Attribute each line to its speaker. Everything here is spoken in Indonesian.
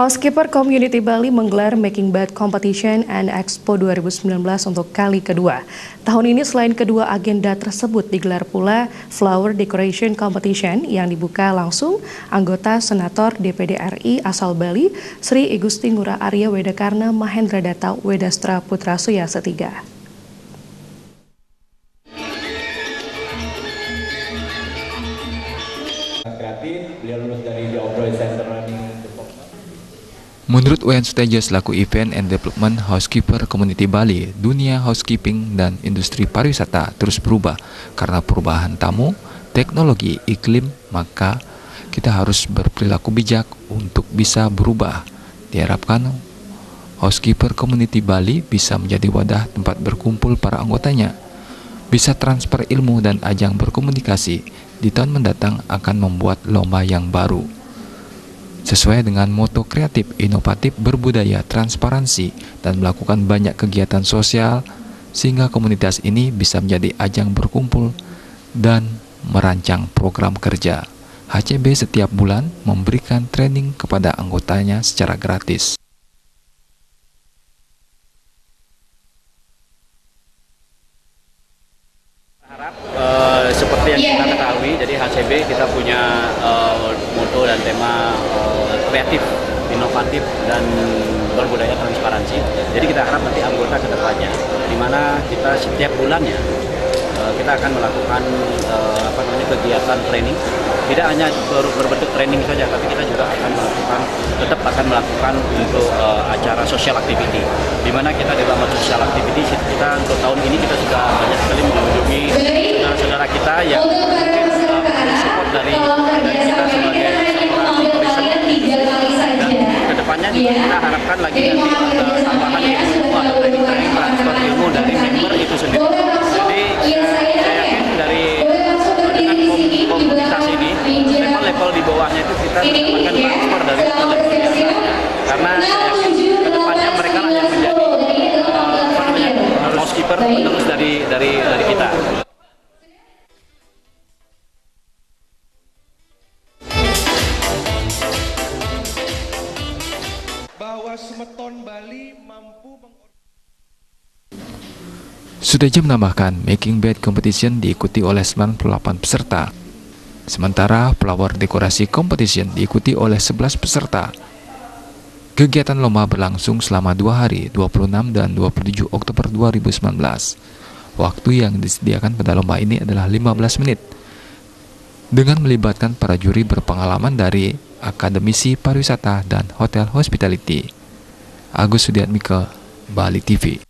Speaker 1: Housekeeper Community Bali menggelar Making Bed Competition and Expo 2019 untuk kali kedua. Tahun ini selain kedua agenda tersebut digelar pula Flower Decoration Competition yang dibuka langsung anggota Senator DPD RI asal Bali Sri Igusti Ngurah Arya Wedakarna Mahendra Data Wedastra Putra Suya Setiga.
Speaker 2: beliau lulus dari The Center Running
Speaker 3: Menurut Wayan Sutejo selaku Event and Development Housekeeper Community Bali, dunia housekeeping dan industri pariwisata terus berubah karena perubahan tamu, teknologi, iklim, maka kita harus berperilaku bijak untuk bisa berubah. Diharapkan Housekeeper Community Bali bisa menjadi wadah tempat berkumpul para anggotanya, bisa transfer ilmu dan ajang berkomunikasi. Di tahun mendatang akan membuat lomba yang baru sesuai dengan moto kreatif, inovatif, berbudaya, transparansi, dan melakukan banyak kegiatan sosial sehingga komunitas ini bisa menjadi ajang berkumpul dan merancang program kerja. HCB setiap bulan memberikan training kepada anggotanya secara gratis.
Speaker 4: Harap uh, seperti yang kita ketahui, jadi HCB kita punya uh, moto dan tema uh, kreatif, inovatif dan berbudaya transparansi. Jadi kita harap nanti anggota ke depannya, di mana kita setiap bulannya uh, kita akan melakukan uh, apa namanya kegiatan training. Tidak hanya ber berbentuk training saja, tapi kita juga akan melakukan tetap akan melakukan untuk uh, acara social activity. Di mana kita di dalam social activity kita untuk tahun ini kita sudah banyak sekali mengunjungi saudara-saudara kita yang mungkin uh, support dari dari kita sebagai dan ke depannya juga kita harapkan lagi nanti ada tambahan ilmu atau training-training transfer ilmu dari member itu sendiri. Jadi saya yakin dari dengan komunitas ini level-level di bawahnya itu kita akan transfer dari level biasanya karena saya yakin ke depannya mereka lah yang menjadi uh, apa namanya housekeeper penerus dari dari kita.
Speaker 3: bahwa Semeton Bali mampu Sudah menambahkan, Making Bed Competition diikuti oleh 98 peserta. Sementara Flower Dekorasi Competition diikuti oleh 11 peserta. Kegiatan lomba berlangsung selama dua hari, 26 dan 27 Oktober 2019. Waktu yang disediakan pada lomba ini adalah 15 menit. Dengan melibatkan para juri berpengalaman dari Akademisi Pariwisata dan Hotel Hospitality. Agus Sudiatmika, Bali TV.